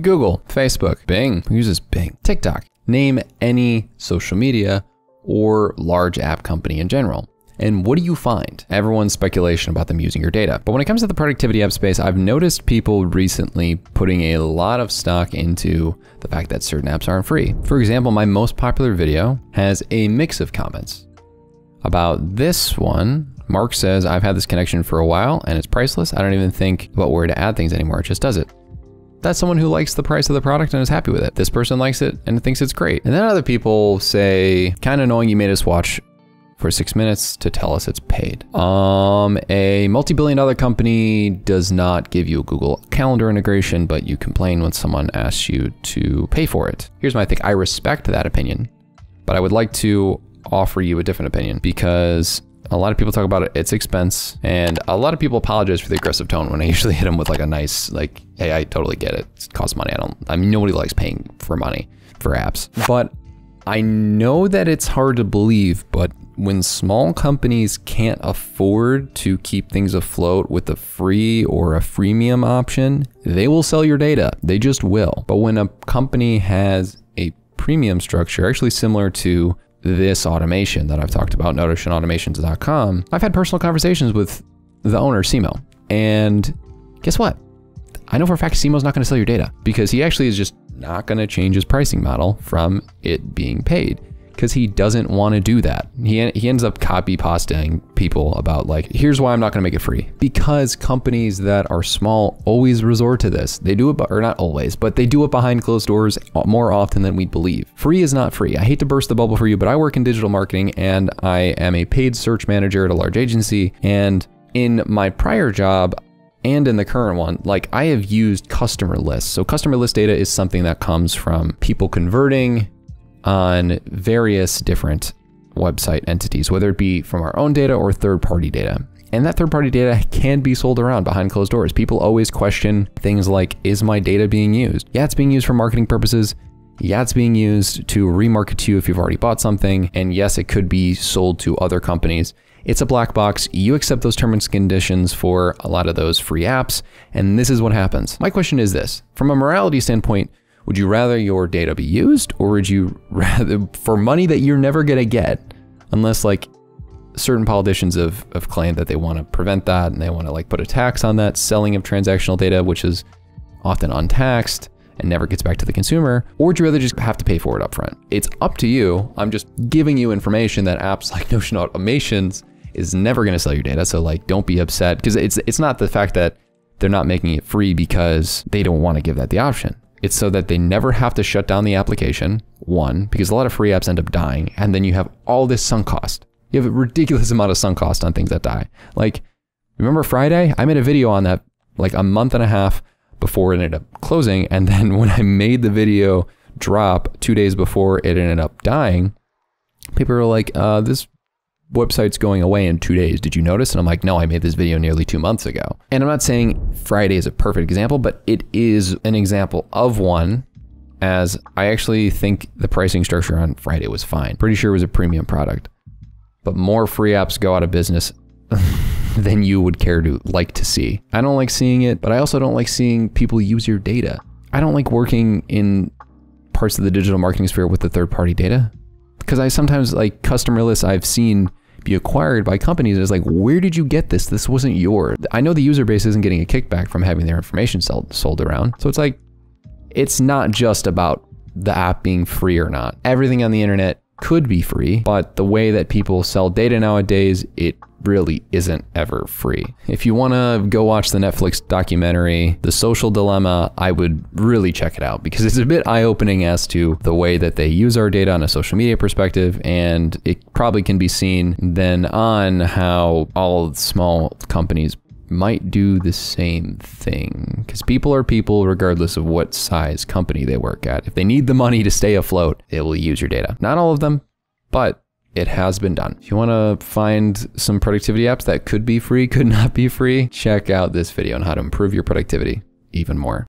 Google, Facebook, Bing, who uses Bing, TikTok. Name any social media or large app company in general. And what do you find? Everyone's speculation about them using your data. But when it comes to the productivity app space, I've noticed people recently putting a lot of stock into the fact that certain apps aren't free. For example, my most popular video has a mix of comments. About this one, Mark says, I've had this connection for a while and it's priceless. I don't even think about where to add things anymore. It just does it. That's someone who likes the price of the product and is happy with it. This person likes it and thinks it's great. And then other people say, kind of annoying you made us watch for six minutes to tell us it's paid. Um, a multi-billion dollar company does not give you a Google Calendar integration, but you complain when someone asks you to pay for it. Here's my thing. I respect that opinion, but I would like to offer you a different opinion because a lot of people talk about it, its expense, and a lot of people apologize for the aggressive tone when I usually hit them with like a nice, like, hey, I totally get it. It costs money. I don't, I mean, nobody likes paying for money for apps, but I know that it's hard to believe, but when small companies can't afford to keep things afloat with a free or a freemium option, they will sell your data. They just will. But when a company has a premium structure, actually similar to this automation that I've talked about, notionautomations.com, I've had personal conversations with the owner, Simo. And guess what? I know for a fact Simo's not going to sell your data because he actually is just not going to change his pricing model from it being paid because he doesn't want to do that. He, he ends up copy pasting people about like, here's why I'm not going to make it free. Because companies that are small always resort to this. They do it, or not always, but they do it behind closed doors more often than we'd believe. Free is not free. I hate to burst the bubble for you, but I work in digital marketing and I am a paid search manager at a large agency. And in my prior job, and in the current one, like I have used customer lists. So customer list data is something that comes from people converting on various different website entities, whether it be from our own data or third party data. And that third party data can be sold around behind closed doors. People always question things like, is my data being used? Yeah, it's being used for marketing purposes. Yeah, it's being used to remarket to you if you've already bought something. And yes, it could be sold to other companies. It's a black box. You accept those terms and conditions for a lot of those free apps. And this is what happens. My question is this from a morality standpoint, would you rather your data be used or would you rather, for money that you're never going to get, unless like certain politicians have, have claimed that they want to prevent that and they want to like put a tax on that selling of transactional data, which is often untaxed and never gets back to the consumer, or would you rather just have to pay for it upfront? It's up to you. I'm just giving you information that apps like Notion Automations is never going to sell your data. So like, don't be upset because it's it's not the fact that they're not making it free because they don't want to give that the option. It's so that they never have to shut down the application, one, because a lot of free apps end up dying, and then you have all this sunk cost. You have a ridiculous amount of sunk cost on things that die. Like, remember Friday? I made a video on that like a month and a half before it ended up closing, and then when I made the video drop two days before it ended up dying, people were like, uh, this website's going away in two days. Did you notice? And I'm like, no, I made this video nearly two months ago. And I'm not saying Friday is a perfect example, but it is an example of one as I actually think the pricing structure on Friday was fine. Pretty sure it was a premium product. But more free apps go out of business than you would care to like to see. I don't like seeing it, but I also don't like seeing people use your data. I don't like working in parts of the digital marketing sphere with the third party data because I sometimes like customer lists I've seen be acquired by companies. It's like, where did you get this? This wasn't yours. I know the user base isn't getting a kickback from having their information sold, sold around. So it's like, it's not just about the app being free or not. Everything on the internet could be free, but the way that people sell data nowadays, it really isn't ever free. If you want to go watch the Netflix documentary, The Social Dilemma, I would really check it out because it's a bit eye opening as to the way that they use our data on a social media perspective. And it probably can be seen then on how all small companies might do the same thing because people are people regardless of what size company they work at. If they need the money to stay afloat, they will use your data. Not all of them, but it has been done. If you want to find some productivity apps that could be free, could not be free, check out this video on how to improve your productivity even more.